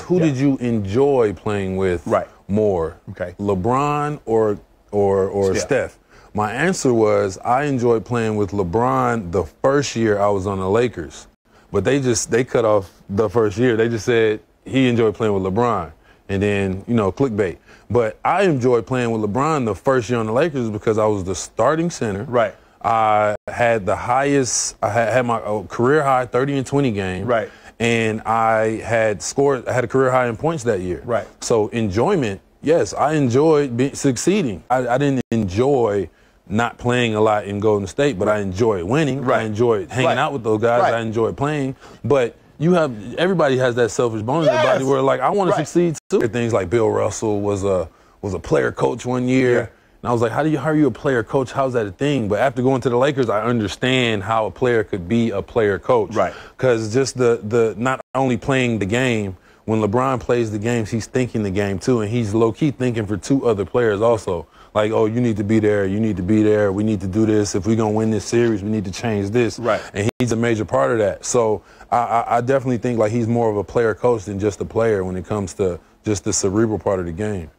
who Yeah. did you enjoy playing with Right. more? Okay. LeBron or or or Steph. Steph? My answer was I enjoyed playing with LeBron the first year I was on the Lakers. But they just they cut off the first year. They just said he enjoyed playing with LeBron. And then, you know, clickbait. But I enjoyed playing with LeBron the first year on the Lakers because I was the starting center. Right. I had the highest, I had, had my uh, career high 30 and 20 game. Right. And I had scored, I had a career high in points that year. Right. So enjoyment, yes, I enjoyed be, succeeding. I, I didn't enjoy not playing a lot in Golden State, but I enjoyed winning. Right. I enjoyed hanging Right. out with those guys. Right. I enjoyed playing. But you have everybody has that selfish bone in their body where like I want Right. to succeed too. Things like Bill Russell was a was a player coach one year. Yeah. And I was like, how do you how are you a player coach? How's that a thing? But after going to the Lakers, I understand how a player could be a player coach. Right. Because just the the not only playing the game, when LeBron plays the games, he's thinking the game too, and he's low key thinking for two other players also. Like, oh, you need to be there, you need to be there, we need to do this. If we're gonna win this series, we need to change this. Right. And he's a major part of that. So I, I, I definitely think like he's more of a player coach than just a player when it comes to just the cerebral part of the game.